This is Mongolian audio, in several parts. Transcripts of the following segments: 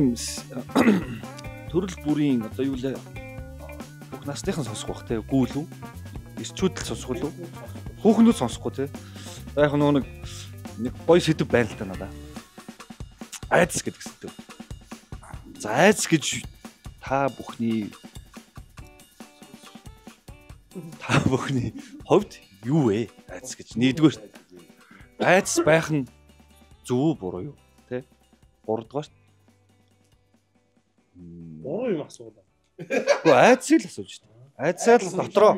юм төрөл бүрийн одоо юу лээ? Бүх насныхан сонсох бах те. Гүүл үү? Эрчүүд л сонсох уу хүүхнүүд сонсохгүй те. Яг нөгөө нэг нэг гоё сэдв байна л та надаа. Айдас гэдэг сэдв. За айдас гэж та бүхний та бүхний хувьд юу вэ? Айдас гэж нэгдүгээр. Айдас байх нь зөв буруу юу? Те гуравдугаар Буруу юм асуулаа. Гэхдээ айдсыг л асууж дээ. Айдсаа л дотроо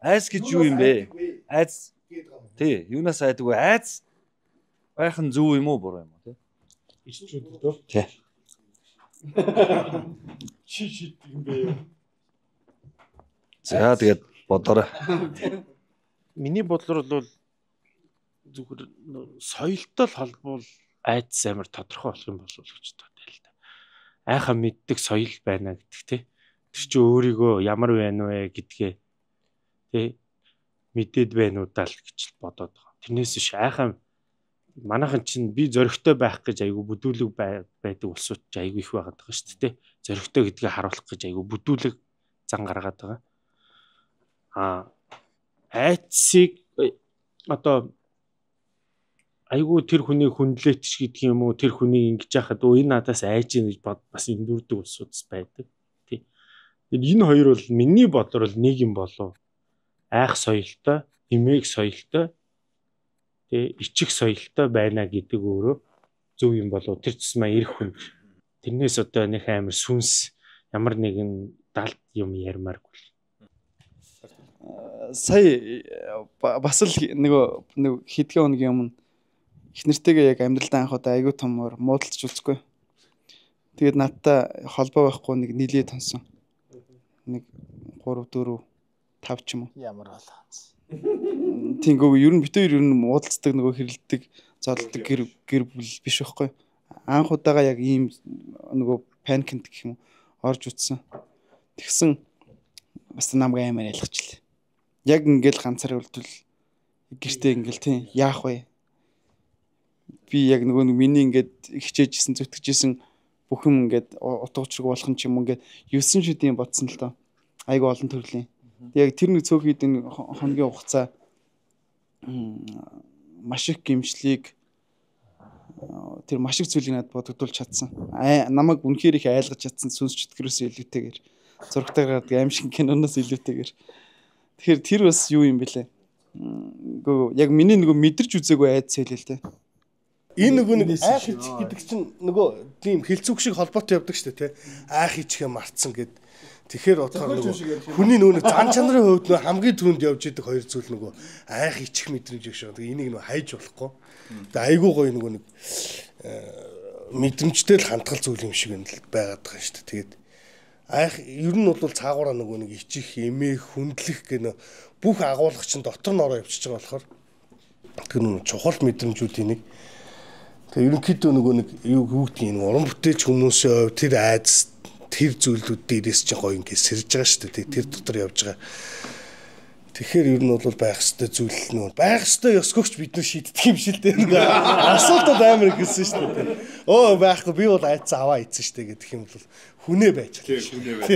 айс гэж юу юм бэ? Айдс тий, юунаас айдгүй айдс байх нь зөв юм уу буруу юм уу тий? Иччүүд дөө. Тий. Чи шид юм бэ? За тэгээд бодоорой. Миний бодлоор бол зүгээр соёлтой холбоол айдас амар тодорхой болох юм болов уу гэж бодъё Айхаа мэддэг соёл байна гэдэг тий. Тэр чи өөрийгөө ямар байна вэ гэдгээ тий мэдээд байна уу даа л гэж бодоод байгаа. Тэрнээс биш айхаа манайхан чинь би зөрөгтэй байх гэж айгу бүдүүлэг байдаг улсууд ч айгу их байгаад байгаа шүү дээ. Зөрөгтэй гэдгийг харуулах гэж айгу бүдүүлэг зан гаргаад байгаа. Аа айцыг одоо айгүй тэр хүний хүндлээч гэдэг юм уу тэр хүний ингэж яхад өө энэ надаас айж ийн гэж бас эндүрдэг улсуудс байдаг тий. Энэ хоёр бол миний бодлоор бол нэг юм болов айх соёлтой, эмээг соёлтой тий ичих соёлтой байна гэдэг өөрөө зөв юм болов тэр тусмаа ирэх хүн. Тэрнээс одоо нэг амар сүнс ямар нэгэн далд юм ярмааргүй сая бас л нөгөө нэг хэдхэн өдрийн өмнө их нэртэйгээ яг амьдралдаа анх удаа айгүй томор муудалж үзэхгүй. Тэгээд надтай холбоо байхгүй нэг нийлээ тонсон. Нэг 3 4 5 ч юм уу. Ямар болоо. Тэнгөө ер нь битээр ер нь муудалцдаг нөгөө хэрэлдэг зодолдог гэр гэр бүл биш байхгүй. Анх удаага яг ийм нөгөө паникент гэх юм орж утсан. Тэгсэн бас намайг аймаар ялгачлаа. Яг ингээл ганцаар үлдвэл гэртээ ингээл тийм яах вэ? Би яг нөгөө миний ингээд хичээжсэн зүтгэжсэн бүх юм ингээд утга учирг болох юм ч юм ингээд 9 шүдийн бодсон л доо. Айгу олон төрлийн. Яг тэр нэг цөөх хэдэн хоногийн хугацаа маш их гимшлийг тэр маш их зүйлийг надад бодогдуулж чадсан. Намайг үнэхээр их айлгаж чадсан сүнс чөтгөрөөс илүүтэйгээр зургатайгаар аимшиг киноноос илүүтэйгээр. Тэгэхээр тэр бас юу юм бэлээ. Гөө яг миний нөгөө мэдэрч үзээгүй айц хэлээ л те Энэ нөгөө нэг айх ичих гэдэг чинь нөгөө тийм хилцүүг шиг холбоотой явдаг шүү дээ тий. Айх ичихээ мартсан гэд. Тэгэхээр бодохоор нөгөө хүний нөгөө зан чанарын хувьд нөгөө хамгийн түрүүнд явж идэг хоёр зүйл нөгөө айх ичих мэдрэмж гэж шүү. Энийг нөгөө хайж болохгүй. Тэгээ айгуу гоё нөгөө нэг э, мэдрэмжтэй л хандгал зүйл юм шиг байгаад байгаа шүү дээ. Тэгээд айх ер нь бол цаагаараа нөгөө нэг ичих, эмээх, хүндлэх гэнэ бүх агуулгач нь дотор нь ороо явчихж байгаа болохоор тэр нөгөө чухал мэдрэмжүүдийн нэг Тэгээ ерөнхийдөө нөгөө нэг юу хүүхдийн энэ уран бүтээлч хүмүүсийн хувь тэр айдас тэр зүйлүүд дээрээс чинь гоё ингэ сэрж байгаа шүү дээ. Тэр дотор явж байгаа. Тэгэхээр ер нь бол байх ёстой зүйл нөө байх ёстой ёсгөгч бид нар шийддэг юм шиг л дээ. Асуултад амар гэсэн шүү дээ. Өө байхгүй би бол айц аваа ийцэн шүү дээ гэдэг юм бол хүнээ байж байгаа. Хүнээ байж.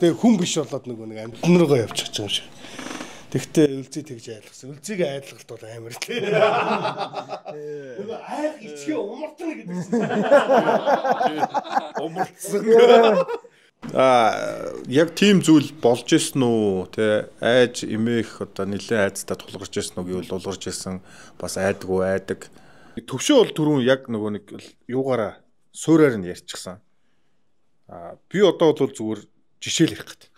Тэгээ хүн биш болоод нөгөө нэг амьд наргаа явчих гэж юм шиг. Тэгтээ үлзий тэгж айлгсан. Үлзийг айлгалт бол амар л. Нөгөө айл ичгээ умартна гэдэг чинь. Умартсан. Аа яг тийм зүйл болж исэн үү те айж эмээх одоо нэлээд айцтай тулгарч исэн үг юу улгарч исэн бас айдгүй айдаг төвшөө бол түрүүн яг нөгөө нэг юугаараа суураар нь ярьчихсан аа би одоо бол зүгээр жишээл ярих гэдэг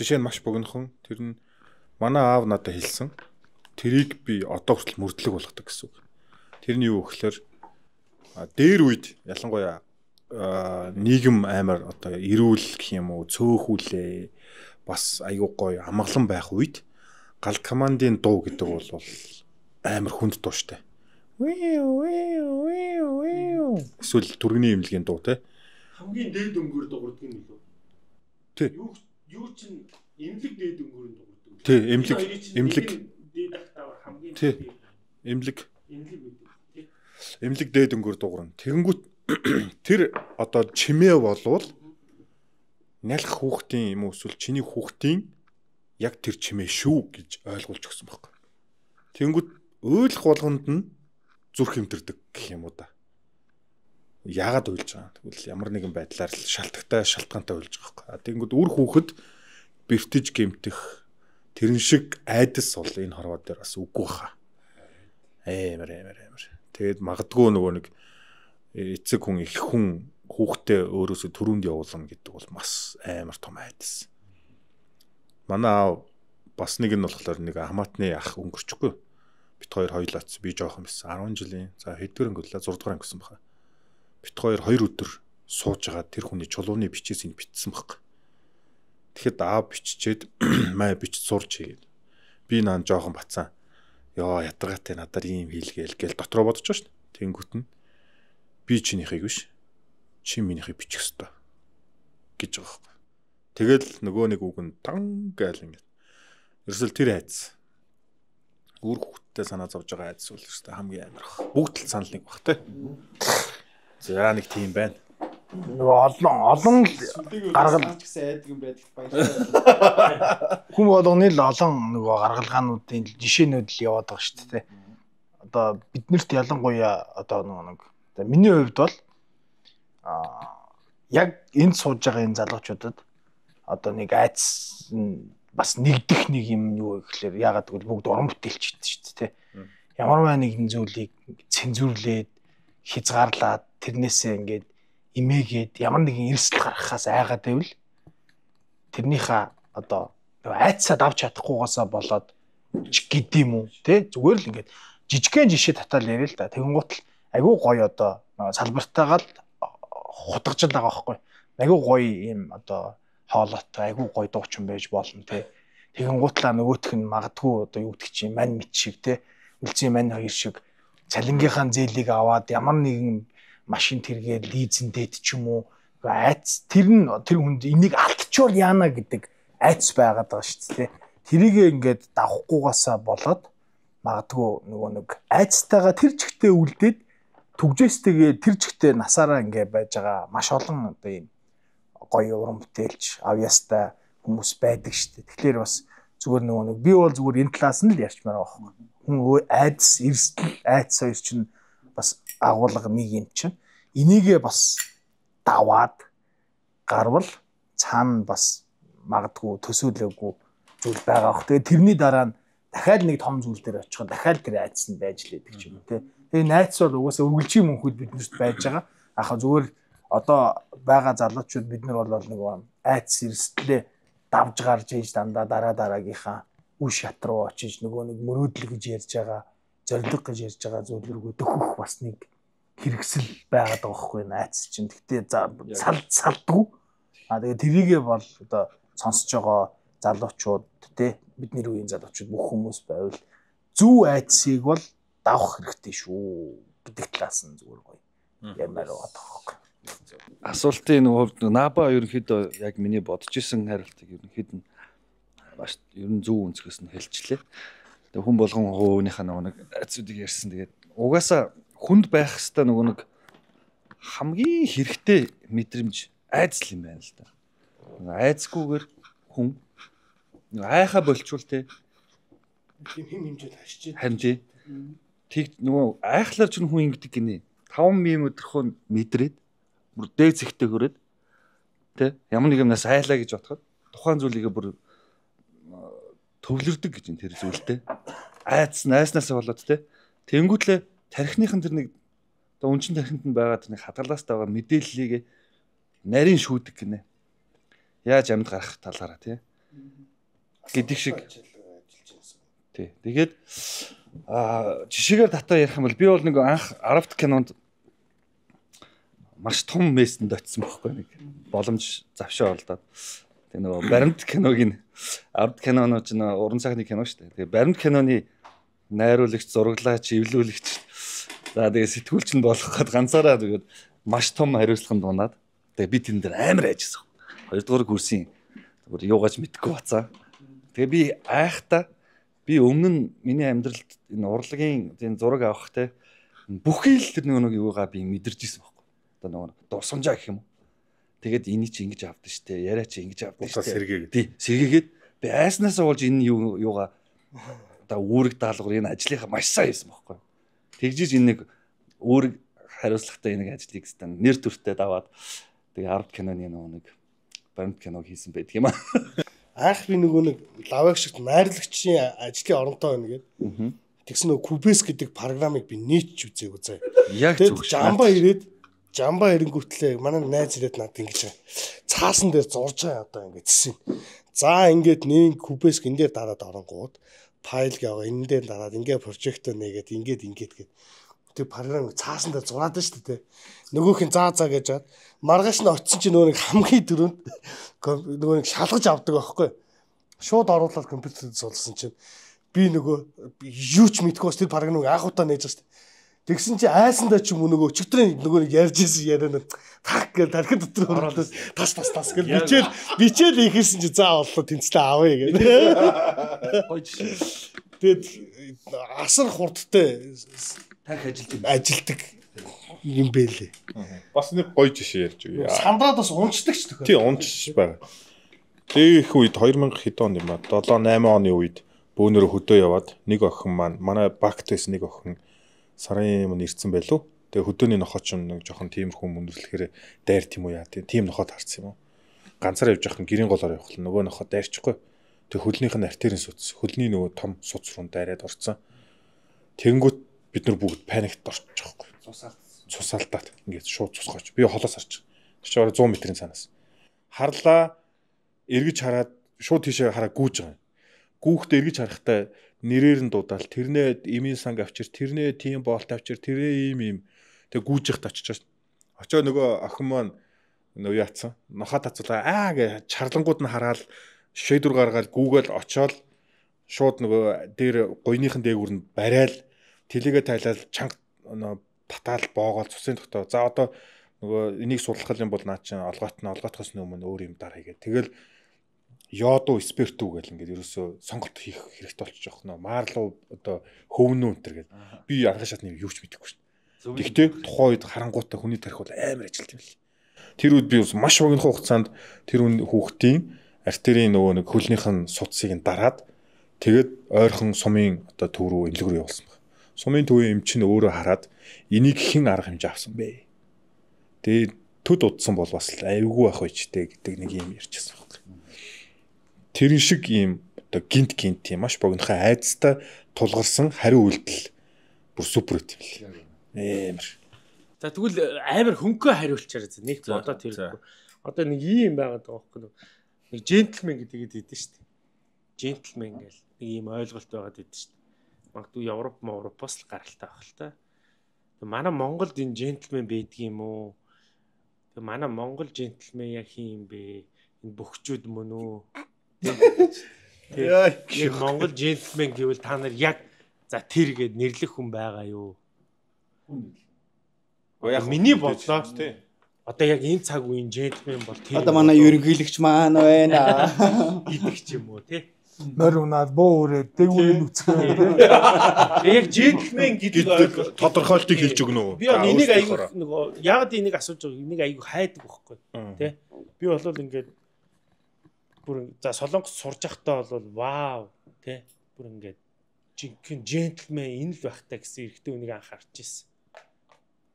Жишээ нь маш богинохон. Тэр нь манай аав надад хэлсэн. Тэрийг би одоо хүртэл мөрдлөг болгодог гэсэн үг. Тэрний юу гэхээр дээр үед ялангуяа нийгэм амар одоо эрүүл гэх юм уу цөөхүүлээ бас айгүй гоё амгалан байх үед гал командын дуу гэдэг бол амар хүнд дуу штэ. Эсвэл түргэний имлэгийн дуу те. Хамгийн дээд өнгөөр дуурдаг юм лөө. Тэ. Юу юу чин эмнэлэг дээд өнгөрөнд дуурдаг. Тий, эмнэлэг эмнэлэг дээд ахтаа хамгийн Тий. Эмнэлэг. эмнэлэг гэдэг. эмнэлэг дээд өнгөөр дуурна. Тэгэнгүүт тэр одоо чимээ болвол нялх хүүхдийн юм уу эсвэл чиний хүүхдийн яг тэр чимээ шүү гэж ойлгуулж өгсөн байхгүй. Тэнгүүд ойлгох болгонд нь зүрх хэмтэрдэг гэх юм уу да. Яагаад уйлж байгаа? Тэгвэл ямар нэгэн байдлаар л шалтгатай шалтгаантай уйлж байгаа байхгүй. Тэнгүүд үр хүүхэд бэртэж гэмтэх тэрэн шиг айдас бол энэ хорвоо дээр бас үгүй баха. Аймар аймар аймар. Тэгээд магадгүй нөгөө нэг эцэг хүн их хүн хүүхдээ өөрөөсөө төрөнд явуулна гэдэг бол бас амар том айдас. Манай аав бас нэг нь болохоор нэг хамаатны ах өнгөрчихгүй. Бит хоёр хоёлаац би жоохон байсан 10 жилийн за хэдгээр өнгөлөө 6 дугаар ангисан баха. Бит хоёр хоёр өдөр сууж байгаа тэр хүний чулууны бичээс ин битсэн баг. Тэгэхэд аав биччихэд маа бич сурч хийгээд би наан жоохон бацсан. Йоо ядаргаатай надаар ийм хийлгээл гээл дотроо бодож шүү дээ. Тэнгүүт нь би чинийхийг биш чи минийхийг бичих ёстой гэж байгаа байхгүй. Тэгэл нөгөө нэг үг нь тан гайл ингээд. Ерөөсөл тэр айц. Үр хөвгттэй санаа зовж байгаа айц бол өстой хамгийн амар бах. Бүгд л санал нэг бах те. За нэг тийм байна. Нөгөө олон олон гаргал гэсэн айдаг юм байдаг баярлалаа. хүн болгоны л олон нөгөө гаргалгаануудын жишээнүүд л яваад байгаа шүү дээ. Одоо биднэрт ялангуяа одоо нөгөө нэг миний хувьд бол а яг энд сууж байгаа энэ залуучуудад одоо нэг айц бас нэгдэх нэг юм юу гэхэлэр ягаад гэвэл бүгд уран бүтээлчтэй шүү дээ. Ямарваа нэгэн зүйлийг цензуурлээд хязгаарлаад тэрнээсээ ингээд имээгээд ямар нэгэн эрсдэл гаргахаас айгаад байвал тэрнийхээ одоо айцсаа давж чадахгүйгаасаа болоод гэдэм үү те зүгээр л ингээд жижигхэн жишээ татаал яриа л да. Тэгэн гутал айгүй гоё одоо салбартаагаа л хутгаж л байгаа байхгүй. Айгүй гоё юм одоо хоолойтой айгүй гоё дуучин байж болно те. Тэгэн гутлаа нөгөөх нь магадгүй одоо юу гэдэг чинь мань мэд шиг те. Үлзий мань хоёр шиг цалингийнхаа зээлийг аваад ямар нэгэн машин тэргээ лизэндээд ч юм уу айц тэр нь тэр хүнд энийг алдчихвал яана гэдэг айц байгаад байгаа шүү дээ. Тэрийг ингээд давхгүйгаасаа болоод магадгүй нөгөө нэг айцтайгаа тэр чигтээ үлдээд түгжээстэйгээ тэр чигтээ насаараа ингээд байж байгаа маш олон одоо юм гоё уран бүтээлч авьяастай хүмүүс байдаг шүү дээ. Тэгэхээр бас зүгээр нөгөө нэг би бол зүгээр энэ талаас нь л ярьчмаар байгаа байхгүй. Хүн айдас эрсдэл айц хоёр чинь бас агуулга нэг юм чинь. Энийгээ бас даваад гарвал цаана бас магадгүй төсөөлөөгүй зүйл байгаа бох. Тэгээ тэрний дараа нь дахиад нэг том зүйл дээр очиход дахиад тэр айдас нь байж лээдэг ч юм уу те. Тэгээ найц бол угаасаа үргэлжийн мөнхөд биднэрт байж байгаа. Ахаа зүгээр одоо байгаа залуучууд бид нар бол нэг айц эрсдлээ давж гарч ээж дандаа дараа дараагийнхаа үе шат руу очиж нөгөө нэг мөрөөдөл гэж ярьж байгаа зориг гэж ярьж байгаа зүйл рүү дөхөх бас нэг хэрэгсэл байгаад байгаа хгүй найц чинь. Гэтэ сал салдгүй. А тэгээ тэрийгээ бол одоо сонсож байгаа залуучууд те бидний үеийн залуучууд бүх хүмүүс байвал зүү айцыг бол давах хэрэгтэй шүү гэдэг талаас нь зүгээр гоё ямар байгаа тоххой. Асуултын хувьд Наба ерөнхийдөө яг миний бодож исэн хариултыг ерөнхийд нь маш ер нь зөв өнцгөөс нь хэлчихлээ. Тэгээ хүн болгон хөөнийхээ нөгөө нэг айцуудыг ярьсан. Тэгээд угаасаа хүнд байх хэвээр нөгөө нэг хамгийн хэрэгтэй мэдрэмж айц л юм байна л да. Айцгүйгээр хүн айхаа болчвол те тийм хэм хэмжээд хашиж харин тий нөгөө айхлаар ч хүн ингэдэг гинэ. 5 мм өдрөхөө мэдрээд бүр дээд зэгтээ хөрөөд тэ ямар нэг юмнаас айлаа гэж бодоход тухайн зүйлийг бүр төвлөрдөг гэж энэ тэр зүйлтэй. Айц найснаас болоод тэ тэнгүүтлээ тархиныхан тэр нэг одоо үнчин тархинд нь байгаа тэр нэг хадгалаас байгаа мэдээллийг нарийн шүүдэг гинэ. Яаж амьд гарах талаараа тий. гэдэг шиг. Тий. Тэгээд Аа жишээгээр татаа ярих юм бол би бол нэг анх 10-т кинонд маш том мессэнд очисон байхгүй нэг боломж завшаа олдоод. Тэгээ нөгөө баримт киногийн 10-т киноноо ч нөө уран сайхны кино шүү дээ. Тэгээ баримт киноны найруулагч, зураглаач, эвлүүлэгч за тэгээ сэтгүүлч нь болох гээд ганцаараа тэгээд маш том хариуцлаганд дунаад тэгээ би тэн дээр амар айжсан. Хоёрдугаар курсын бүр юугаач мэдгүй бацаа. Тэгээ би айхта би өмнө нь миний амьдралд энэ урлагийн энэ зураг авах те бүхий л тэр нөгөө нэг юугаа би мэдэрч ирсэн байхгүй. Одоо нөгөө дусамжаа гэх юм уу. Тэгээд энийг чи ингэж авдсан штэ. Яриа чи ингэж авдсан Уцаа штэ. Тий, сэргээгээд би айснасаа болж энэ юу юугаа одоо үүрэг даалгавар энэ ажлынхаа маш сайн хийсэн байхгүй. Тэгжиж энэ нэг үүрэг хариуцлагатай энэ ажлыг стан нэр төртөд аваад тэгээ 10 киноны нэг банд киног хийсэн байдаг юм аа. Анх би нөгөө нэг лаваг шигт найрлагчийн ажлын оронтой байна. Аа. Тэгсэн нөгөө Кубес гэдэг програмыг би нийтж үзээгүй заа. Яг зөв. жамба ирээд жамба ирэнгүүтлээ манай найз ирээд надад ингэж цаасан дээр зурж байгаа одоо ингэж зсэн. За ингээд нэг кубеск энэ дээр дараад оронгууд файл яваа энэ дээр дараад ингээд прожектор нэгээд ингээд ингээд гээд тэр програм цаасан дээр зураад байна шүү дээ. Нөгөөх нь заа заа гэж хаад маргааш нь очисон чинь нөгөө хамгийн дөрөнд нөгөө нэг шалгаж авдаг байхгүй. Шууд оруулаад компьютерд суулгасан чинь би нөгөө юу ч мэдгүй бас тэр програмыг анх удаа нээж байгаа шүү дээ. Тэгсэн чи айсандаа ч юм уу нөгөө өчигдрийн нөгөө ярьж ирсэн яриа нэг так гэж тархин дотор ороод тас тас тас гэж бичээл бичээл ихсэн чи заа боллоо тэнцлээ авъя гэдэг. Гоё жишээ. Тэгээд асар хурдтай Танх ажилтдаг. ажилдаг юм бэлээ. Бас нэг гоё жишээ ярьж өгье. Сандраад бас унцдаг ч төхөө. Тий унч байгаа. Тээх үед 2000 хэд он юм аа 7 8 оны үед бөөнөрө хөдөө яваад нэг охин маань манай багт байсан нэг охин сарын юм ирсэн байлуу. Тэгээ хөдөөний нохоо ч нэг жоохон тиймэрхүү мөндөрлөхээр дайр тийм үү яа тийм нохоод харсан юм уу. Ганцаар явж явах гэрийн голоор явах л нөгөө нохоо дайрчихгүй. Тэг хөлнийх нь артерийн суц, хөлний нөгөө том суц руу дайраад орцсон. Тэнгүүт бид нар бүгд паникт орчихгүй. Цусаал. цусаалтаад ингээд шууд цусгооч. Би холоос харчих. Тэр чинь бараг 100 метрийн цаанаас. Харлаа эргэж хараад шууд тийшээ хараа гүүж байгаа юм. Гүүхдээ эргэж харахтаа нэрээр нь дуудаал тэрнээ имийн санг авчир тэрнээ тийм болт авчир тэрээ ийм ийм тэг очиж шээ. Очоо нөгөө охин маань нөгөө яатсан. Нохоо тацуулаа аа гэж чарлангууд нь хараад шийдвэр гаргаад гүүгээл очоод шууд нөгөө дээр гуйныхын дээгүүр нь барайл тэлэгээ тайлал чанга нөгөө татаал боогоол цусын тогтоо. За одоо нөгөө энийг судлах юм бол наа чинь олгоот нь олгоотхоос өмнө өөр юм дараа хийгээд. Тэгэл йоду спиртүү гэл ингээд ерөөсөө сонголт хийх хэрэгтэй болчих жоох нөө. Марлуу одоо хөвнөө өнтер гэл. Би арга шатны юу ч мэдэхгүй шин. Гэхдээ тухайн үед харангуйтай хүний тарих бол амар ажилт юм л. Тэр үед би бас маш богино хугацаанд тэр хүн хүүхдийн артерийн нөгөө нэг хөлнийх нь суцсыг нь дараад тэгээд ойрхон сумын одоо төв рүү эмнэлэг рүү явуулсан баг. Сумын төвийн эмч нь өөрөө хараад энийг хэн арга хэмжээ авсан бэ? Тэгээд төд удсан бол бас л айвгүй байх байчтэй гэдэг нэг юм ярьчихсан баг. Тэр шиг ийм одоо гинт гинт тийм маш богинохоо айцтай тулгарсан хариу үйлдэл бүр супер үт юм л. Амар. За тэгвэл амар хөнгөө хариулчаар зэ нэг за. хэрэггүй. Одоо нэг ийм байгаад байгаа байхгүй? Нэг джентльмен гэдгийг хэлдэг шүү дээ. Джентльмен гэл нэг ийм ойлголт байгаад идэв шүү дээ. Магадгүй Европ, Европоос л гаралтай байх л та. Манай Монголд энэ джентльмен байдаг юм уу? Тэг манай Монгол джентльмен яг хин юм бэ? Энэ бөхчүүд мөн үү? Яг Монгол джентльмен гэвэл та нар яг за тэр гээд нэрлэх хүн байгаа юу? Яг Миний бодлоо тий. Одоо яг энэ цаг үеийн джентльмен бол тэр Одоо манай ерөнхийлөгч маань байна. идэх ч юм уу тий. Морь унаад боо өрөө дээгүүрийн үцгээ. Тэгээ яг джентльмен гэдэг тодорхойлтыг хэлж өгнө үү? би энийг аягүй нөгөө яг энийг асууж байгаа энийг аягүй хайдаг байхгүй тий. Би бол ингээд бүр за солонгос сурж явахдаа бол вау тий. Бүр ингээд жинхэнэ джентльмен энэ л байх та гэсэн эрэгтэй үнийг анхаарч ирсэн.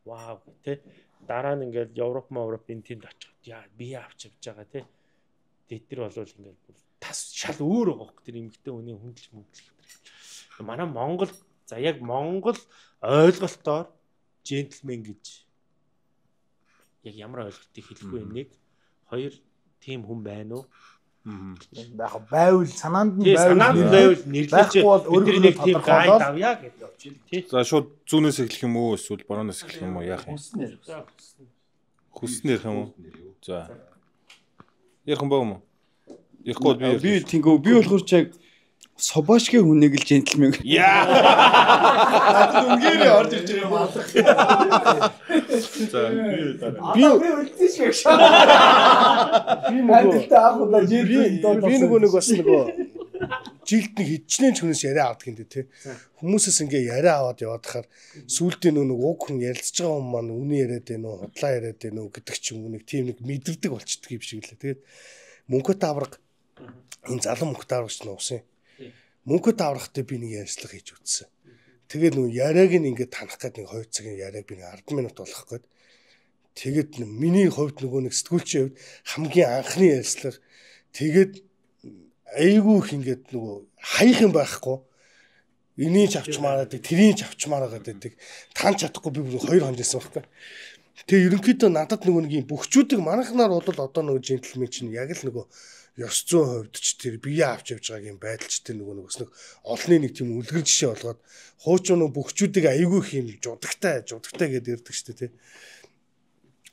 Вау тий. Дараа нь ингээд Европ Европ энэ тэнд очиход яа би авч явж байгаа тий. Тэд нар бол ингээд бүр тас шал өөр байгаа хөөх тэр эмгтэй үний хүндэлж мүндэлж. Манай Монгол за яг Монгол ойлголтоор джентльмен гэж яг ямар ойлголтыг хэлэх вэ нэг хоёр тийм хүн байна уу? Яг байвал санаанд нь нь байвал нэрлэж Байхгүй бол бид өөрөөр нэг тийм гайд авъя гэж ил тий. За шууд зүүнээс эхлэх юм уу эсвэл борооноос эхлэх юм уу яах юм? Хүснээр ярих юм уу? За. Ярих юм баа юм уу? Ярихгүй би Би тэнгөө би болохоор ч яг собашгийн хүнийг л джентльмен. Яа. Үнгээрээ орж ирж байгаа юм аа. За би Би үлдсэн шиг. би нөгөө би нөгөө нэг бас нөгөө жилд нэг хидчнээ ч хүнээс яриа авдаг юм дэ тий. Хүмүүсээс ингээ яриа аваад яваад хахаар сүултийн нэг уг хүн ярилцж байгаа хүн маань үнэн яриад байна уу, худлаа яриад байна уу гэдэг ч юм уу нэг тийм нэг мэдэрдэг болчдөг юм шиг лээ. Тэгээд мөнгөт авраг энэ залан мөнгөт аврагч нь усан. Мөнгөт аврагтай би нэг ярьцлага хийж үзсэн. Тэгээд нөгөө яриаг нь ингээд танах гээд нэг 2 цагийн яриаг би 10 минут болох гээд тэгээд миний хувьд нөгөө нэг сэтгүүлчийн хувьд хамгийн анхны ярьцлага. Тэгээд айгүй их ингээд нөгөө хаях юм байхгүй. Энийг авчмаар байдаг тэрийг авчмаар байдаг тань чадахгүй би бүр хоёр хонжсэн байхгүй. Тэгээ ерөнхийдөө надад нөгөө нэг юм бөхчүүдийг манахнаар бол одоо нөгөө джентльмен чинь яг л нөгөө ёс зүйн хувьд ч тэр бие авч явж байгааг юм байдалчтай нөгөө нэг бас нэг олонний нэг тийм үлгэр жишээ болгоод хуучин нөгөө бөхчүүдийг айгүй их юм жудагтай жудагтай гэдээ ирдэг шүү дээ тий.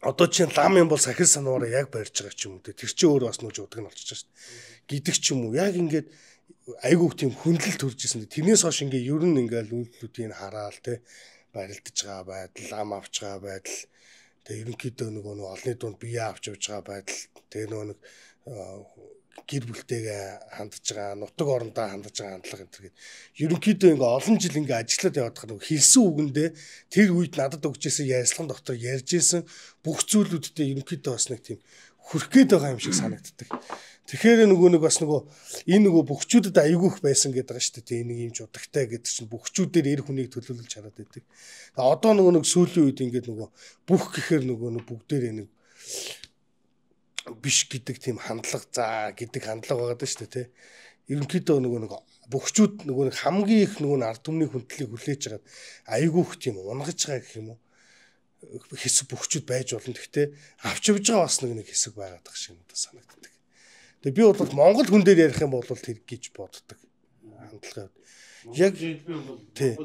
Одоо чинь лам юм бол сахил санаараа яг барьж байгаа ч юм уу тий. Тэр чинь өөрөө бас нөгөө жудаг нь болчихж шүү дээ. Гидэх ч юм уу яг ингээд айгүй тийм хүндлэл төрж исэн. Тэрнээс хойш ингээ ер нь ингээл үйлдэлүүдийг хараал тий барилдаж байгаа байдал, лам авч байгаа байдал тэгээ ерөнхийдөө нөгөө олонний дунд бие авч явж байгаа байдал тэгээ нөгөө нэг гэр бүлтэйгээ хандж байгаа, нутаг орондоо хандж байгаа хандлага энэ төр. Ерөнхийдөө ингээ олон жил ингээ ажиллаад яваад байгаа нэг хэлсэн үгэндээ тэр үед надад өгчээсэн ярьцлаган доктор ярьж исэн бүх зүйлүүдтэй ерөнхийдөө бас нэг тийм хүрх гээд байгаа юм шиг санагддаг. Тэгэхээр нөгөө нэг бас нөгөө энэ нөгөө бөхчүүдэд аягүйх байсан гэдэг байгаа шүү дээ. Энийг юм жудагтай гэдэг чинь бөхчүүдээр эр хүнийг төлөвлөж хараад байдаг. Одоо нөгөө нэг сүүлийн үед ингээд нөгөө бүх гэхээр нөгөө нэг бүгдээр нэг биш гэдэг тийм хандлага за гэдэг хандлага байгаа шүү дээ тий. Ерөнхийдөө нөгөө нэг бөхчүүд нөгөө нэг хамгийн их нөгөө ард түмний хүндлийг хүлээж хагаад айгүйх тийм унгаж байгаа гэх юм уу хэсэг бөхчүүд байж болно. Гэхдээ авч явж байгаа бас нэг нэг хэсэг байгаад байгаа шиг надад санагддаг. Тэгээ би бол Монгол хүн дээр ярих юм бол тэр гэж боддог. Хандлага. Яг тий.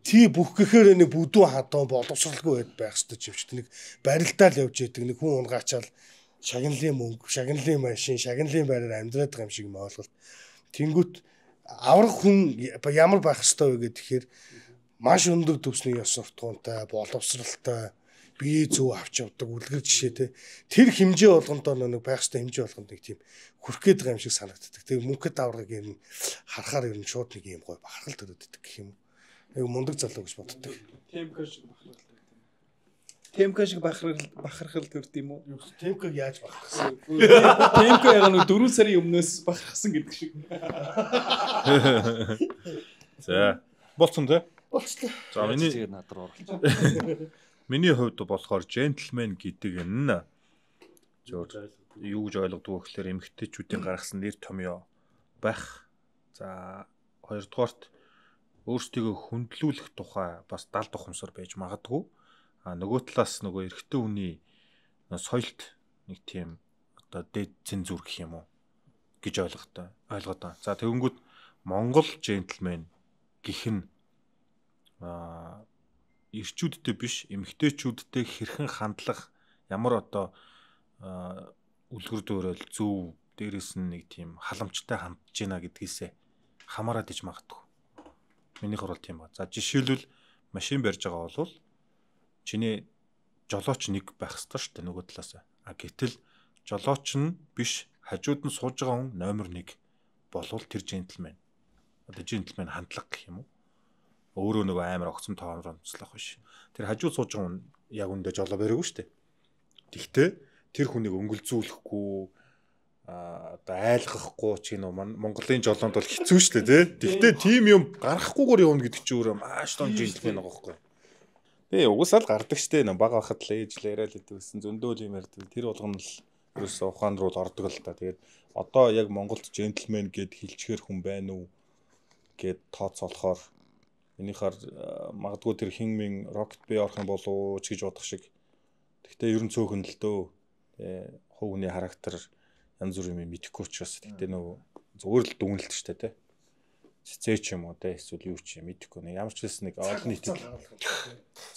Тий бүх гэхээр нэг бүдүү хадаа боловсралгүй байх хэрэгтэй юм нэг барилдаа л явж яадаг нэг хүн унгаачаал шагналын мөнгө, шагналын машин, шагналын байраар амьдраад байгаа юм шиг юм ойлголт. Тэнгүүт аврах хүн ямар байх ёстой вэ гэхээр маш өндөр төвсний ёс суртахуунтай, боловсралтай, бие зөв авч явдаг үлгэр жишээ те. Тэр хэмжээ болгондоо нэг байх ёстой хэмжээ болгонд нэг тийм хүрх гээд байгаа юм шиг санагддаг. Тэгээ мөнхөд аврагыг юм харахаар ер нь шууд нэг юм гой бахархал төрөддөг гэх юм. Айгу мундаг залуу гэж боддог. Тийм гэж бахархал Темка шиг бахархал бахархал төрд юм уу? Темкаг яаж бахархсан? Темка яг нэг 4 сарын өмнөөс бахархсан гэдэг шиг. За. Болцсон тий? Болцлоо. За миний тэгээд над руу орлоо. миний хувьд болохоор джентльмен гэдэг нь зөв юу гэж ойлгодог вэ гэхээр эмэгтэйчүүдийн гаргасан нэр томьёо байх. За хоёрдугаарт өөрсдийгөө хүндлүүлэх тухай бас далд ухамсар байж магадгүй нөгөө талаас нөгөө эрэгтэй хүний соёлт нэг тийм одоо дэд цензур гэх юм уу гэж ойлготой ойлгоод байна. За тэгэнгүүт Монгол джентльмен гэх нь а ирчүүдтэй биш эмэгтэйчүүдтэй хэрхэн хандлах ямар одоо үлгэр дуурайл зөв дээрэс нь нэг тийм халамжтай хандж байна гэдгийсээ хамаарат иж магадгүй. Миний хурал тийм ба. За жишээлбэл машин барьж байгаа бол чиний жолооч нэг байх ёстой шүү дээ нөгөө талаас. А гэтэл жолооч нь биш хажууд нь сууж байгаа хүн номер 1 болвол тэр джентльмен. Одоо джентльмен хандлага гэх юм уу? Өөрөө нөгөө амар огцом тооноор онцлох биш. Тэр хажууд сууж байгаа хүн яг үндэ жолоо бариагүй шүү дээ. Тэгтээ тэр хүнийг өнгөлзүүлэхгүй одоо айлгахгүй ч юм уу Монголын жолоонд бол хэцүү шүү дээ тий. Тэгтээ тийм юм гарахгүйгээр явна гэдэг чинь өөрөө маш том джентльмен байгаа байхгүй. Тэгээ угсаал гардаг штэ нэ бага бахад л ээж л яриад идвэсэн зөндөөл юм ярьдаг. Тэр болгоно л ерөөсө ухаан руу л ордог л та. Тэгээд одоо яг Монголд джентльмен гэд хилчгэр хүн байна уу гэд тооцоолохоор энийхэр магадгүй тэр хинмин рокет би орох юм болов уу ч гэж бодох шиг. Гэхдээ ер нь цөөхөн л дөө. Хувь хүний характер янз бүрийн юм мэдэхгүй ч бас. Гэхдээ нөгөө зүгээр л дүнэлт штэ тий цэцээ ч юм уу те эсвэл юу ч юм мэдэхгүй нэг ямар ч хэлс нэг олон нийтэд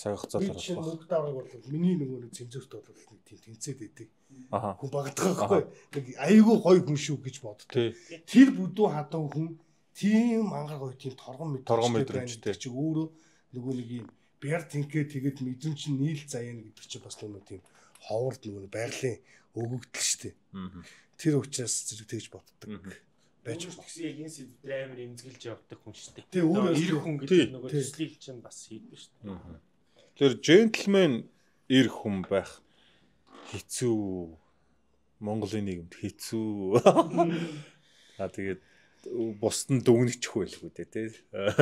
цаг хугацаа тарах байна. Мөнгө давраг бол миний нөгөө нэг цензурт бол нэг тийм тэнцээд идэг. Хүн багтдаг байхгүй. Нэг айгүй гой хүн шүү гэж боддог. Тэр бүдүү хадаа хүн тийм ангар гой тийм торгон мэд торгон мэдрэмжтэй чи өөрөө нөгөө нэг юм бяр тэнхээ тэгэд мэдрэмж чинь нийл заяа гэдэг чинь бас нөгөө тийм ховорд нөгөө байгалийн өгөгдөл шүү дээ. Тэр учраас зэрэг тэгж боддог. байж Хүмүүс тэгсэн яг энэ сэдвээр амар эмзэглэж явдаг хүн шүү дээ. Тий, өөрөө ир хүн гэдэг нөгөө төслийг чинь бас хийдэг шүү дээ. Тэр джентльмен ир хүн байх хэцүү Монголын нийгэмд хэцүү. А тэгээд бусд нь дүгнэгчих байлгүй дээ тий.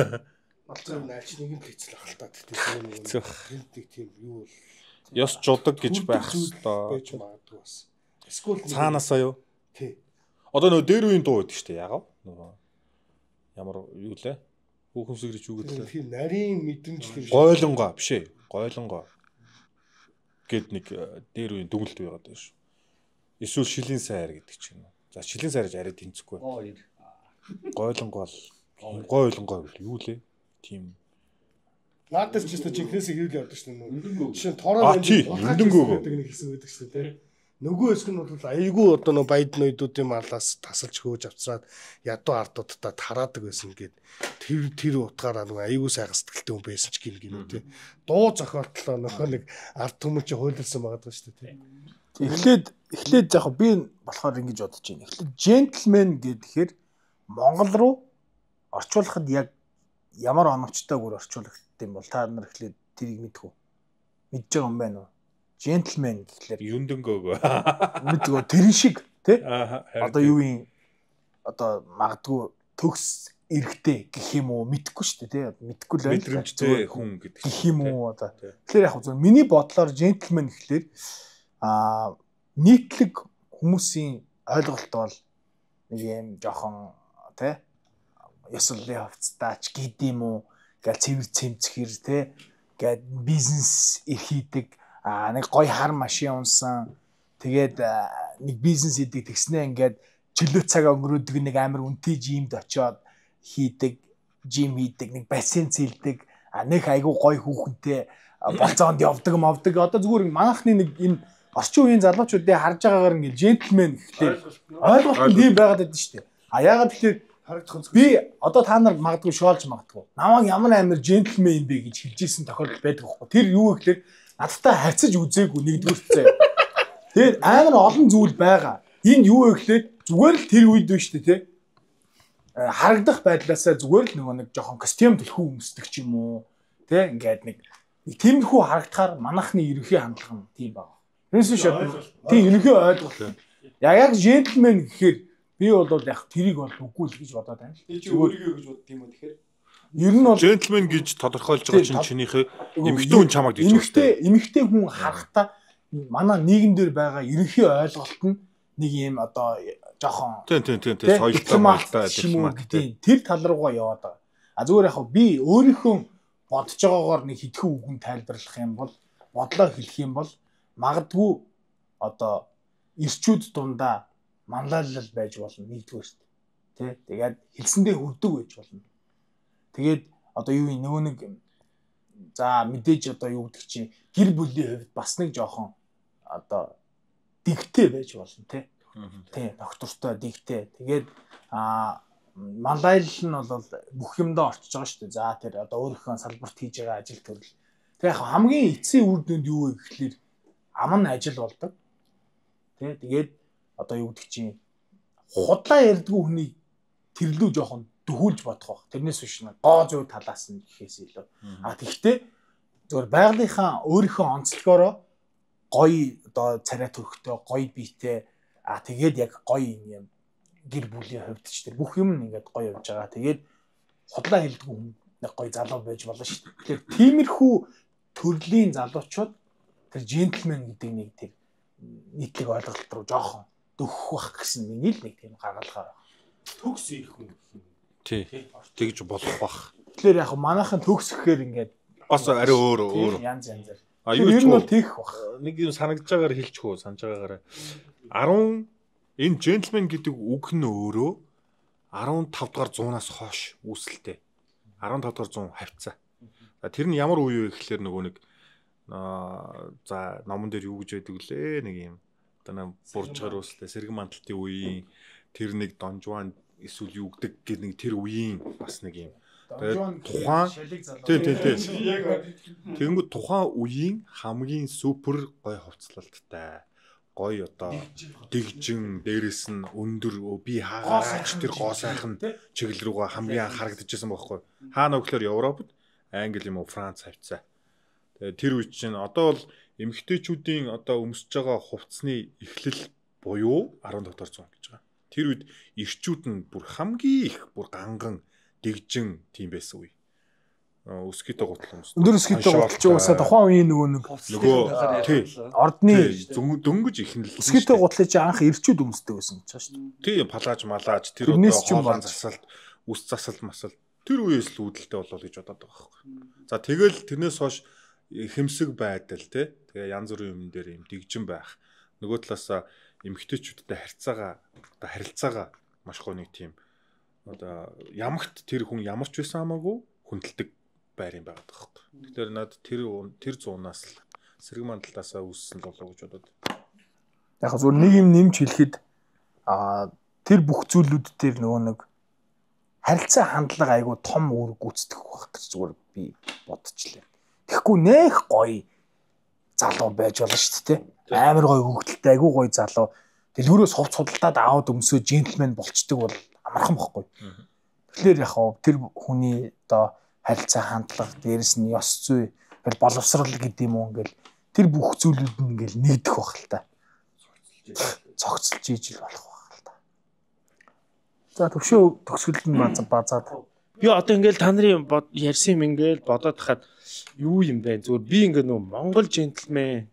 Болцоо наач нэг л хэцэл ахалтаад тийм нэг нэг тийм юу бол Ёс жудаг гэж байх ёстой. байж магадгүй бас. Эсвэл Цаанаасаа юу? тий. Одоо нөгөө дээр үеийн дуу байдаг шүү дээ. Яагав? Нөгөө ямар юу лээ? Хүүхэмсэг гэж юу гэдлээ? Тийм нарийн мэдрэмж шиг. Гойлонгоо биш ээ. Гойлонгоо. Гэт нэг э, дээр үеийн дүгнэлт байгаад байна шүү. Эсвэл шилийн сайр гэдэг чинь. За шилийн сайрж арай тэнцэхгүй. Оо ир. Гойлонгоо юу лээ? Тийм. Наадас ч гэсэн жинхнээсээ хийвэл явдаг шүү дээ. Жишээ нь тороо А, тий, өндөнгөө. гэдэг нэг хэлсэн байдаг шүү дээ. Нөгөө хэсэг нь бол айгүй одоо нөгөө баяд ноёдуудын малаас тасалж хөөж авцраад ядуу ардуудтай тараадаг байсан гээд тэр тэр утгаараа нөгөө айгүй сайхан сэтгэлтэй хүн байсан ч гин гинүү тий. Дуу зохиолтлоо нөгөө нэг ард түмэн чи хуйлалсан байгаа шүү дээ тий. Эхлээд эхлээд яг би болохоор ингэж бодож байна. Эхлээд джентльмен гэхээр Монгол руу орчуулахад яг ямар оновчтой бүр орчуулах юм бол та нар эхлээд тэрийг мэдэх үү? Мэдж байгаа юм байна уу? Джентльмен гэхлээр Юндэнгөөгөө. мэдгүй тэрэн шиг тий? Аа. Одоо юу юм одоо магадгүй төгс эрэгтэй гэх юм уу мэдэхгүй шүү дээ тий мэдэхгүй л мэдрэмжтэй хүн гэдэг. гэх юм уу одоо тэгэхээр яг зөв миний бодлоор джентльмен гэхлээр а нийтлэг хүмүүсийн ойлголт бол нэг юм жоохон тий ёслолын хувцастаач гэдэм үү гэл цэвэр цэмцгэр тий гээд бизнес их хийдэг а нэг гой хар машин унсан. Тэгээд нэг бизнес хийдэг тэгснээ ингээд чөлөө цаг өнгөрөөдөг нэг амар үнэтэй жимд очиод хийдэг жим хийдэг нэг бассейн цэлдэг. А нэг айгу гой хүүхэнтэй болцоонд явдаг мовдөг одоо зүгээр манайхны нэг энэ орчин үеийн залуучуудыг харж байгаагаар ингээд джентльмен гэхлээр ойлголт нь тийм байгаад байдаг шүү дээ. А ягаад тэгэхээр би одоо та нар магадгүй шоолж магадгүй. Намайг ямар амар джентльмен юм бэ гэж хэлж ирсэн тохиолдол байдаг байхгүй. Тэр юу гэхээр надтай харьцаж үзээгүй нэгдүгээр зэ тэгээд амар олон зүйл байгаа энэ юу вэ гэхээр зүгээр л тэр үед биш үү те Э, харагдах байдлаасаа зүгээр л нөгөө нэг жоохон костюм төлхөө өмсдөг ч юм уу те ингээд нэг тиймэрхүү харагдахаар манахны ерөнхий хандлага нь тийм байна. Тэрнээс биш тийм ерөнхий ойлголт. Яг яг джентльмен гэхээр би бол яг тэрийг бол үгүй л гэж бодоод байна. Тэг чи өөрийгөө гэж бодд юм уу тэгэхээр? Ер нь бол Джентльмен гэж тодорхойлж байгаа чинь чинийхээ эмэгтэй хүн чамаг гэж эмэгтэй эмэгтэй хүн харахтаа манай нийгэм дээр байгаа ерөнхий ойлголт нь нэг юм одоо жоохон Тийм тийм тийм тий, тийм соёлтой малтай дипломат. гэдэг тэр тал руугаа яваад байгаа. А зүгээр яг би өөрийнхөө бодож байгаагаар нэг хитгэн үгэн тайлбарлах юм бол бодлоо хэлэх юм бол магадгүй одоо ирчүүд дундаа манлайлал байж болно нэгдүгээр шүү дээ. Тэ? Тэгээд хэлсэндээ хүрдэг байж болно. Тэгээд одоо юу юм нөгөө нэг за мэдээж одоо юу гэдэг чинь гэр бүлийн хувьд бас нэг жоохон одоо дигтэй байж болно тий. Тий, доктортой дигтэй. Тэгээд а манлайл нь бол бүх юмдаа орчиж байгаа шүү дээ. За тэр одоо өөрийнхөө салбарт хийж байгаа ажил төрөл. Тэг яг хамгийн эцсийн үр дүнд юу вэ гэхэлэр ам нь ажил болдог. Тий, тэгээд одоо юу гэдэг чинь худлаа ярьдгүй хүний тэрлүү жоохон дөхүүлж бодох байх. Тэрнээс биш нэг гоо зүй талаас нь гэхээс илүү. А тэгвэл зөвөр байгалийнхаа өөрийнхөө онцлогоороо гоё одоо царай төрхтэй, гоё биетэй а тэгээд яг гоё юм гэр бүлийн хувьд ч тэр бүх юм ингээд гоё явж байгаа. Тэгээд худлаа хэлдэггүй хүн нэг гоё залуу байж болно шүү дээ. Тэгэхээр тиймэрхүү төрлийн залуучууд тэр джентльмен гэдэг нэг тэр нийтлэг ойлголт руу жоохон дөхөх бах гэсэн миний л нэг тийм гаргалгаа. Төгс ирэх хүн. Тий. Тэгж болох бах. Тэгэхээр яг манайхан төгс гэхээр ингээд Бас арай өөр өөр. янз янзар. А юу ч нь бол тийх бах. нэг юм санагдж байгаагаар хэлчихв санаж байгаагаар 10 энэ джентльмен гэдэг үг нь өөрөө 15 дугаар 100-аас хойш үүсэлтэй. 15 дугаар 100 хавцаа. За тэр нь ямар үе вэ гэхэлэр нөгөө нэг аа за номон дээр юу гэж байдаг лээ нэг юм одоо нэг бурж харуулстай сэргэн манталтын үеийн тэр нэг донжван эсвэл юу гэдэг гэх нэг тэр үеийн бас нэг юм. Тэгээд тухайн тий тий тий. Тэгэнгүүт тухайн үеийн хамгийн супер гой хувцлалттай. Гоё одоо дэгжин дээрэс нь өндөр би хаагаач тэр гоо сайхан чиглэл рүүгээ хамгийн анх харагдчихсан байхгүй. Хаана өглөөр Европод Англи юм уу Франц хавцаа. Тэгээ тэр үе чинь одоо бол эмэгтэйчүүдийн одоо өмсөж байгаа хувцсны эхлэл буюу 10 дотор 100 гэж байгаа. Тэр үед ирчүүд нь бүр хамгийн их бүр ганган дэгжин тийм байсан үе. Өсгийтэй гутал хүмүүс. Өндөр өсгийтэй гуталч уусаа тухайн үеийн нөгөө нэг нөгөө тий. ордны дөнгөж ихнэл өсгийтэй гутлыг чи анх ирчүүд өмсдөг байсан гэж байна шүү дээ. Тий палаж малааж тэр одоо хоолон засалт үс засалт масал тэр үеэс л үүдэлтэй болоо гэж бодоод байгаа байхгүй. За тэгэл тэрнээс хойш хэмсэг байдал тий. Тэгээ янз бүрийн юм дээр юм дэгжин байх. Нөгөө талаас эмгтээчүүдтэй харьцаагаа одоо харилцаагаа маш гоо нэг тийм одоо ямагт тэр хүн ямар ч байсан хамаагүй хүндэлдэг байр юм байгаа байхгүй. Тэгэхээр над тэр тэр зуунаас л сэрэг мандалтаасаа үүссэн болоо гэж бодод. Яг зөв нэг юм нэмж хэлэхэд а тэр бүх зүйлүүд дээр нөгөө нэг харилцаа хандлага айгу том үүрэг гүйцэтгэх байх гэж зүгээр би бодчихлаа. Тэгэхгүй нэх гоё залуу байж болно шүү дээ. Амар гоё хөвгөлтэй айгу гоё залуу. Дэлгүүрөөс хувц худалдаад аваад өмсөө джентльмен болчдөг бол амархан бохгүй. Тэгэхээр яг тэр хүний одоо харилцаа хандлага, дээрэс нь ёс зүй, ингээл боловсрал гэдэг юм уу ингээл тэр бүх зүйлүүд нь ингээл нэгдэх байх л та. Цогцолж ижил болох байх л та. За төвшөө төгсгөл нь базаад би одоо ингээл та нарын ярьсан юм ингээл бодоод хахад юу юм бэ? Зүгээр би ингээ нөө Монгол джентльмен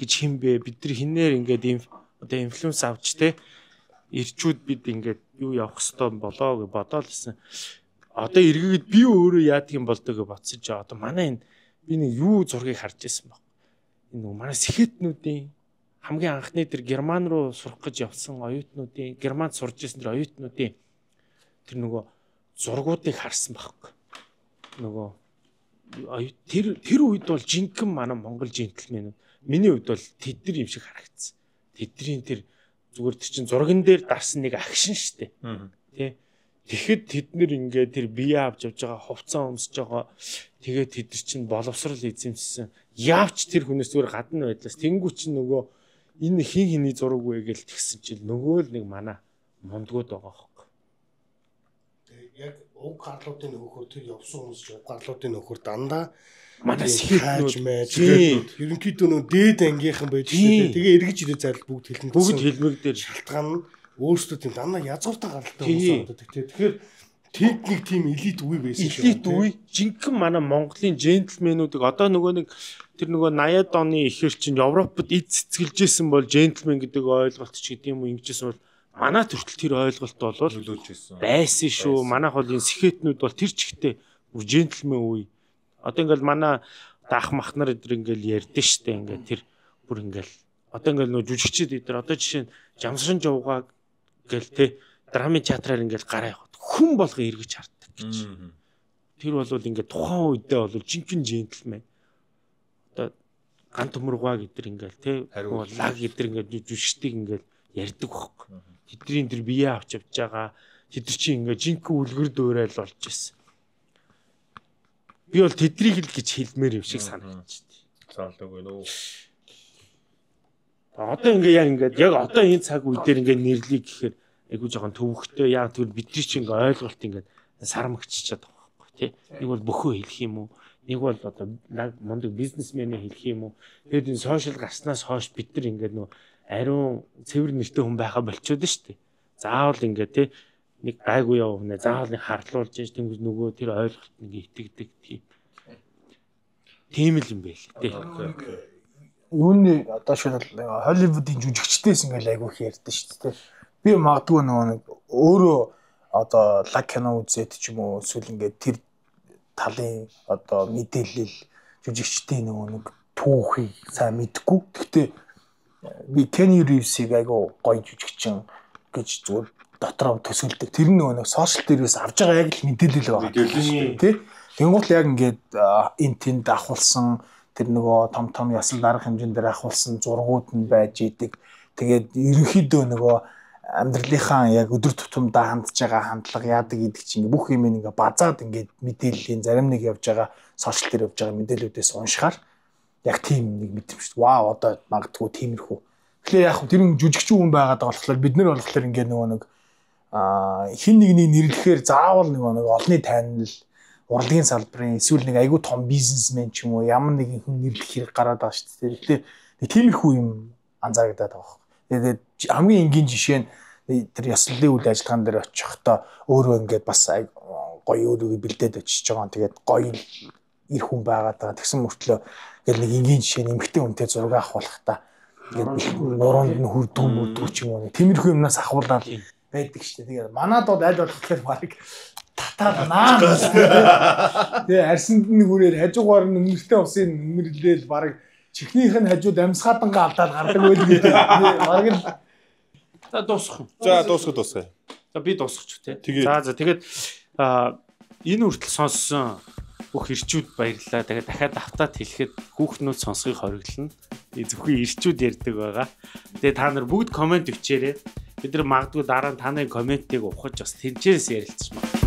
гэж хин бэ? Бид нар хинээр ингээд ийм одоо инфлюенс авч те ирчүүд бид ингээд юу явах хэвээр болоо гэж бодоол гэсэн одоо эргээд би өөрөө яадаг юм болдог гэж бодсож байгаа. Одоо манай энэ би нэг юу зургийг харж ирсэн баг. Энэ манай сэхэтнүүдийн хамгийн анхны тэр герман руу сурах гэж явсан оюутнуудын германд сурж ирсэн тэр оюутнуудын тэр нөгөө зургуудыг харсан байхгүй. Нөгөө тэр тэр үед бол жинхэнэ манай монгол джентльменүүд миний үед бол тэд нар юм шиг харагдсан. Тэдний тэр зүгээр тэр чин зурган дээр дарсан нэг агшин штэ. Тэ Тэгэхэд тэд нэр ингээд тэр бие авч явж байгаа хувцас өмсөж байгаа тэгээд тэд нар чинь боловсрал эзэмссэн. Яавч тэр хүнээс зүгээр гадна байдлаас тэнгуү чинь нөгөө энэ хин хиний зураг вэ гэж тэгсэн чинь нөгөө л нэг мана мундгууд байгаа яг уг гарлуудын нөхөр тэр явсан хүмүүс уг гарлуудын нөхөр дандаа манай сэхэж мэж ерөнхийдөө нөө дээд ангийнхан байж тээ тэгээ эргэж ирээ зал бүгд хэлнэ. Бүгд хэлмэг дээр. Шалтгаан нь өөрсдөө тийм дандаа язгууртай гаралтай хүмүүс байдаг тийм. Тэгэхээр тэнд нэг тийм элит үе байсан шүү. Элит үе? Жинхэнэ манай Монголын джентльменүүдийг одоо нөгөө нэг тэр нөгөө 80-ад оны ихэр чинь Европод эд цэцгэлжсэн бол джентльмен гэдэг ойлголт ч гэдэг юм ингэжсэн бол манай төртөл тэр ойлголт бол байсан шүү. Манайх бол энэ сэхэтнүүд бол тэр чигтээ бүр джентльмен үе. Одоо ингээл манай ах мах нар эдэр ингээл ярьдэн штэ ингээд тэр бүр ингээл одоо ингээл нөө жүжигчид эдэр одоо жишээ нь жамсран жавгааг гэл те драмын театраар ингээл гараа явахад хүн болго эргэж харддаг гэж. Тэр бол ингээд тухайн үедээ бол жинхэнэ джентльмен. Одоо гант төмөргවා гэдэр ингээл те лаг гэдэр ингээд жүжигчдийг ингээл ярьдаг байхгүй. Тэдний тэр бие авч явж байгаа тэд чи ингээд жинхэнэ үлгэр дуурайл болж ирсэн. Би бол тэдрийг л гэж хэлмээр юм шиг санагдчих. Заалдаг байна уу? Одоо ингээ яг ингээд яг одоо энэ цаг үе дээр ингээ нэрлэе гэхээр айгуу жоохон төвөгтэй яг тэр бидний чинь ингээ ойлголт ингээ сармагччихад байгаа байхгүй тий. Нэг бол бөхөө хэлэх юм уу? Нэг бол одоо мундаг бизнесмэнээ хэлэх юм уу? Тэгээд энэ сошиал гарснаас хойш бид нар ингээ нөө ариун цэвэр нэртэй хүн байха болчиход шүү дээ. Заавал ингээ тий нэг гайгүй яв хүнээ заавал харлуулж яж тэнгуү нөгөө тэр ойлголт нэг итгэдэг тийм. Тийм л юм байл тий юуны одоо шил Холливуудын жүжигчдээс ингээл айгүй их ярьдэн шүү дээ. Би магадгүй нөгөө нэг өөрөө одоо лаг кино үзээд ч юм уу эсвэл ингээд тэр талын одоо мэдээлэл жүжигчдийн нөгөө нэг түүхийг сайн мэдгүй. Гэхдээ би Kenny Reeves-ийг айгүй гоё жүжигчин гэж зүгээр дотроо төсөөлдөг. Тэр нөгөө нэг сошиал дээрээс авж байгаа яг л мэдээлэл байгаа. Тий. Тэнгуут яг ингээд энэ тэнд ахуулсан тэр нөгөө том том ясал дарга хэмжээндээр ахуулсан зургууд нь байж идэг. Тэгээд ерөнхийдөө нөгөө амьдралынхаа яг өдөр тутамдаа хандж байгаа хандлага яадаг гэдэг чинь бүх юм ингээ базаад ингээ мэдээллийн зарим нэг явж байгаа сошиал дээр явж байгаа мэдээллүүдээс уншихаар яг тийм нэг мэдэмж. Вау одоо магадгүй тиймэрхүү. Тэгэхээр яг тэр нэг жүжигч хүн байгаад байгаа болохоор бид нар болохоор ингээд нөгөө нэг а хин нэгнийг нэрлэхээр заавал нөгөө нэг олонний танил урлагийн салбарын эсвэл нэг айгүй том бизнесмен ч юм уу ямар нэгэн хүн нэрлэх хэрэг гараад байгаа шүү дээ. Тэгэхээр нэг тиймэрхүү юм анзаарагдаад байгаа юм. Тэгээд хамгийн энгийн жишээ нь тэр яслалын үйл ажиллагаан дээр очихдоо өөрөө ингээд бас гоё өөрийгөө бэлдээд очиж байгаа. Тэгээд гоё ир хүн байгаад байгаа. Тэгсэн мөртлөө ингээд нэг энгийн жишээ нэмэгтэй үнтэй зураг авах та ингээд нуруунд нь хүрдгэн мүрдгүү ч юм уу. Тиймэрхүү юмнаас ахуулаад байдаг шүү дээ. Тэгээд манад бол аль болох тэгэхээр баг татаад наа. Тэгээ арсанд нь хүрээр хажуугаар нь нэмэртэй усын нэмэрлээл баг чихнийх нь хажууд амьсгаадангаа алдаад гардаг байл гэдэг. Баг л За дуусах. За дуусах дуусгая. За би дуусгач тий. Тэгээд- За за тэгээд а, энэ хүртэл сонссон бүх ирчүүд баярлалаа. Тэгээд дахиад автаад хэлэхэд хүүхнүүд сонсхийг хориглоно. Би зөвхөн ирчүүд ярьдаг байгаа. Тэгээд та нар бүгд комент өчээрэй. Бид нар магадгүй дараа нь таны комментиг ухаж бас тэнцээс ярилцсан байна.